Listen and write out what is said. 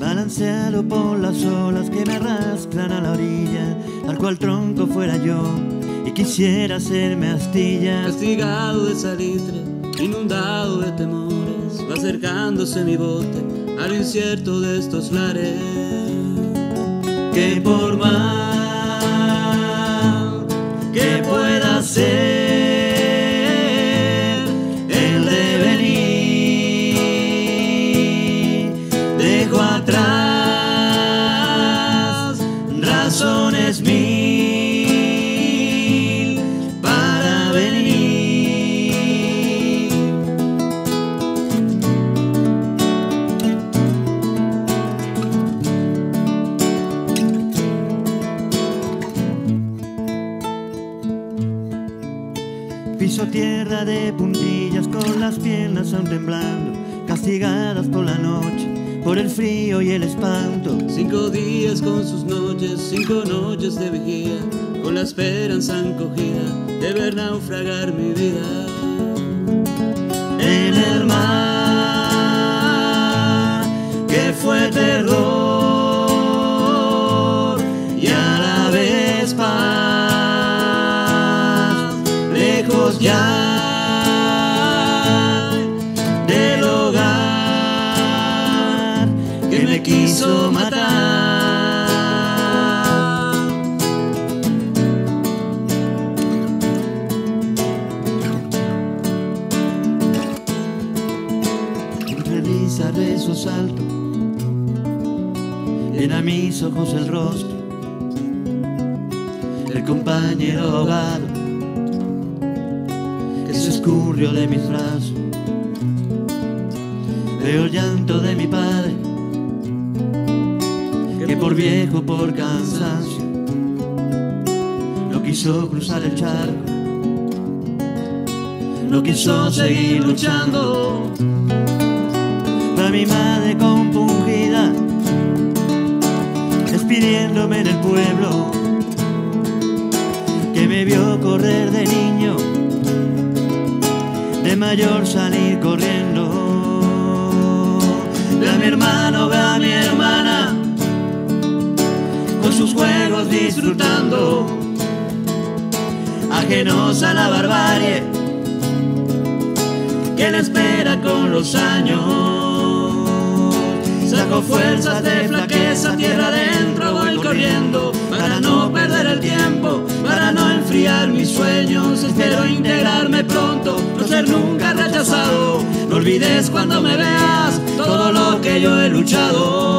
Balanceado por las olas que me arrastran a la orilla, al cual tronco fuera yo y quisiera hacerme astilla. Castigado de salitre, inundado de temores, va acercándose mi bote al incierto de estos lares. Que por mal Piso tierra de puntillas con las piernas aún temblando, castigadas por la noche, por el frío y el espanto. Cinco días con sus noches, cinco noches de vigía, con la esperanza encogida de ver naufragar mi vida. En el mar del hogar que me quiso matar. Entre risa, besos alto, llena mis ojos el rostro, el compañero ahogado se escurrió de mis brazos. Veo el llanto de mi padre, que por viejo, por cansancio, no quiso cruzar el charco, no quiso seguir luchando. Va mi madre compungida, despidiéndome en el pueblo, que me vio correr de mayor salir corriendo. Ve a mi hermano, ve a mi hermana, con sus juegos disfrutando, ajenos a la barbarie que le espera con los años. Saco fuerzas de flaqueza, tierra adentro voy corriendo mis sueños. Espero integrarme pronto, no ser nunca rechazado. No olvides cuando me veas todo lo que yo he luchado.